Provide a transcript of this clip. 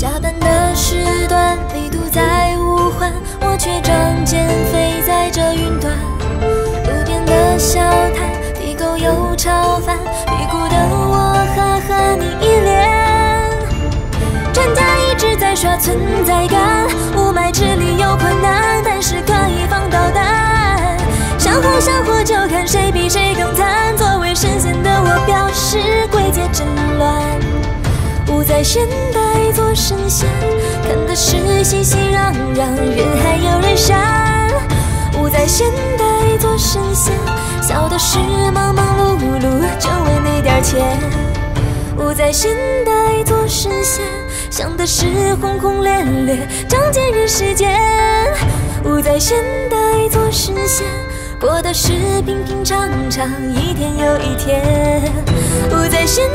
下班的时段，你独在五环，我却仗剑飞在这云端。路边的小摊，地沟油炒饭，屁股的我呵呵你一脸。专家一直在刷存在感，雾霾治理有困难，但是可以放导弹。想活想活，就看谁比谁更。不在现代做神仙，看的是熙熙攘攘，人海有人山。不在现代做神仙，笑的是忙忙碌碌，就为那点钱。不在现代做神仙，想的是轰轰烈烈，仗剑人世间。不在现代做神仙，过的是平平常常，一天又一天。不在现